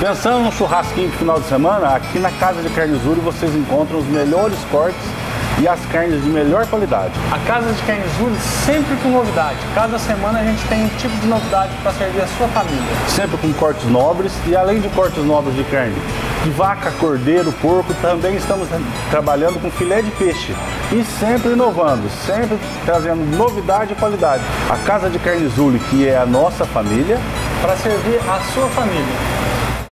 Pensando no churrasquinho de final de semana, aqui na Casa de Carnes vocês encontram os melhores cortes e as carnes de melhor qualidade. A Casa de Carnes sempre com novidade. Cada semana a gente tem um tipo de novidade para servir a sua família. Sempre com cortes nobres e além de cortes nobres de carne de vaca, cordeiro, porco, também estamos trabalhando com filé de peixe e sempre inovando, sempre trazendo novidade e qualidade. A Casa de Carnes Uli, que é a nossa família, para servir a sua família.